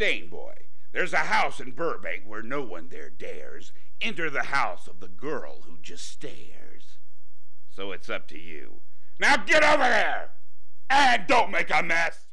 Stain Boy, there's a house in Burbank where no one there dares enter the house of the girl who just stares. So it's up to you. Now get over there! And don't make a mess!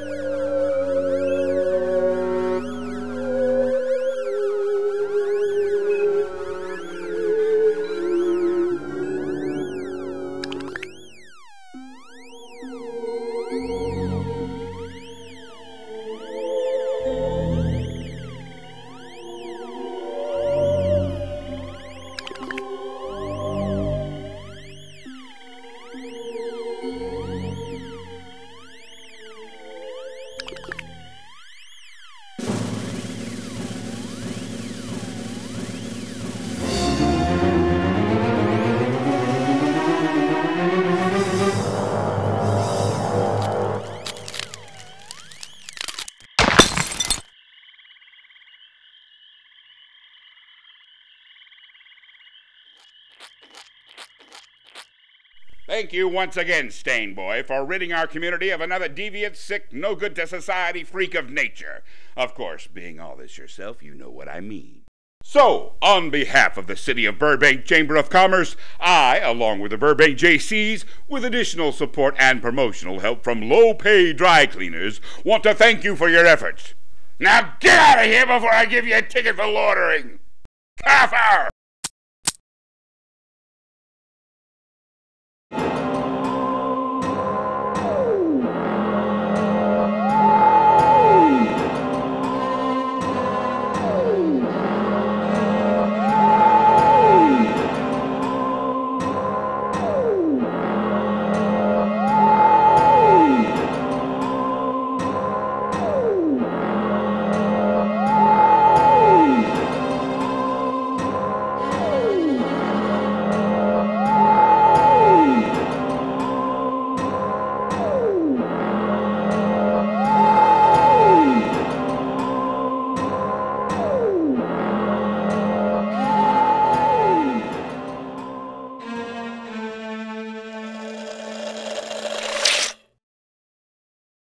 you Thank you once again, Stain Boy, for ridding our community of another deviant, sick, no good to society freak of nature. Of course, being all this yourself, you know what I mean. So, on behalf of the City of Burbank Chamber of Commerce, I, along with the Burbank JCs, with additional support and promotional help from low pay dry cleaners, want to thank you for your efforts. Now get out of here before I give you a ticket for loitering! Kaffer!